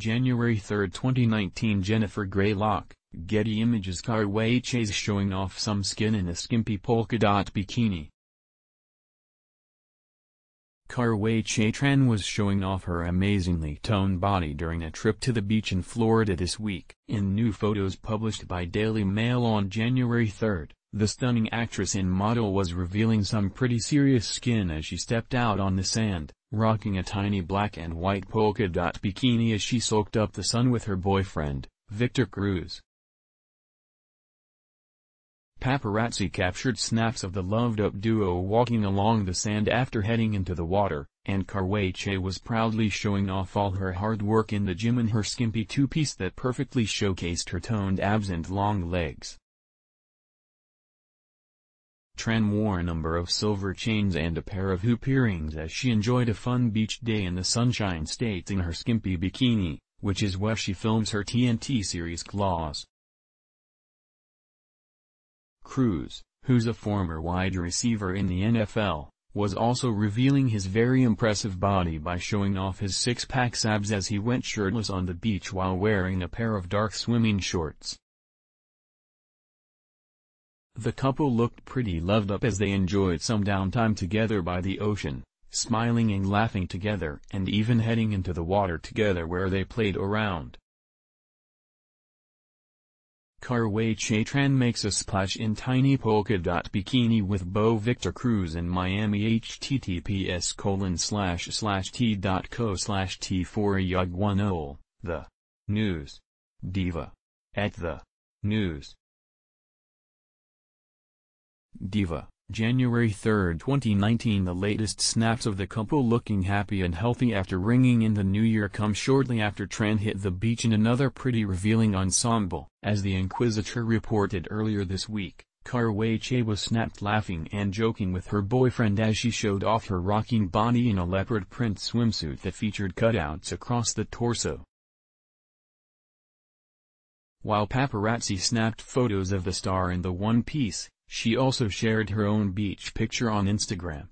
January 3, 2019 Jennifer Graylock, Getty Images Karrueche's showing off some skin in a skimpy polka dot bikini. Karrueche Tran was showing off her amazingly toned body during a trip to the beach in Florida this week. In new photos published by Daily Mail on January 3, the stunning actress and model was revealing some pretty serious skin as she stepped out on the sand, rocking a tiny black and white polka dot bikini as she soaked up the sun with her boyfriend, Victor Cruz. Paparazzi captured snaps of the loved-up duo walking along the sand after heading into the water, and Karrueche was proudly showing off all her hard work in the gym in her skimpy two-piece that perfectly showcased her toned abs and long legs. Tran wore a number of silver chains and a pair of hoop earrings as she enjoyed a fun beach day in the Sunshine State in her skimpy bikini, which is where she films her TNT series Claws. Cruz, who's a former wide receiver in the NFL, was also revealing his very impressive body by showing off his six-pack abs as he went shirtless on the beach while wearing a pair of dark swimming shorts. The couple looked pretty loved up as they enjoyed some downtime together by the ocean, smiling and laughing together and even heading into the water together where they played around. Karrueche Tran makes a splash in tiny polka dot bikini with Beau Victor Cruz in Miami https colon slash slash t.co slash t4 yug the news. Diva. At the news diva January 3, 2019 The latest snaps of the couple looking happy and healthy after ringing in the new year come shortly after Tran hit the beach in another pretty revealing ensemble. As the Inquisitr reported earlier this week, Karrueche was snapped laughing and joking with her boyfriend as she showed off her rocking body in a leopard print swimsuit that featured cutouts across the torso. While paparazzi snapped photos of the star in the one-piece, she also shared her own beach picture on Instagram.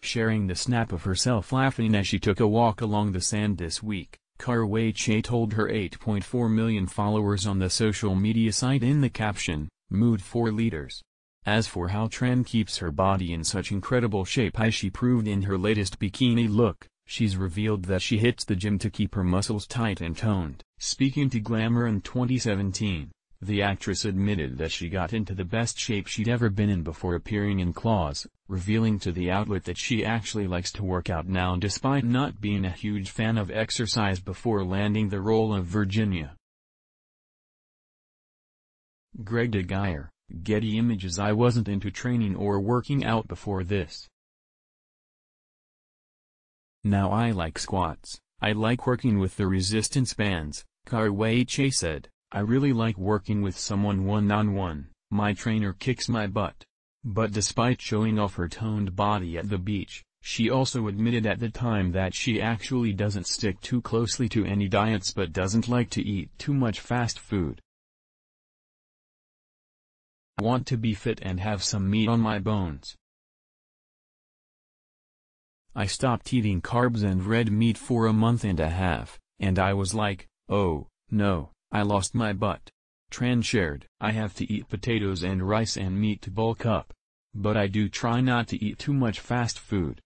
Sharing the snap of herself laughing as she took a walk along the sand this week, Karrueche told her 8.4 million followers on the social media site in the caption, Mood for Leaders. As for how Tran keeps her body in such incredible shape as she proved in her latest bikini look, she's revealed that she hits the gym to keep her muscles tight and toned. Speaking to Glamour in 2017, the actress admitted that she got into the best shape she'd ever been in before appearing in Claws, revealing to the outlet that she actually likes to work out now despite not being a huge fan of exercise before landing the role of Virginia. Greg DeGuyer, Getty Images I wasn't into training or working out before this. Now I like squats, I like working with the resistance bands, Karrueche said. I really like working with someone one-on-one, my trainer kicks my butt. But despite showing off her toned body at the beach, she also admitted at the time that she actually doesn't stick too closely to any diets but doesn't like to eat too much fast food. I want to be fit and have some meat on my bones. I stopped eating carbs and red meat for a month and a half, and I was like, oh, no. I lost my butt. Tran shared. I have to eat potatoes and rice and meat to bulk up. But I do try not to eat too much fast food.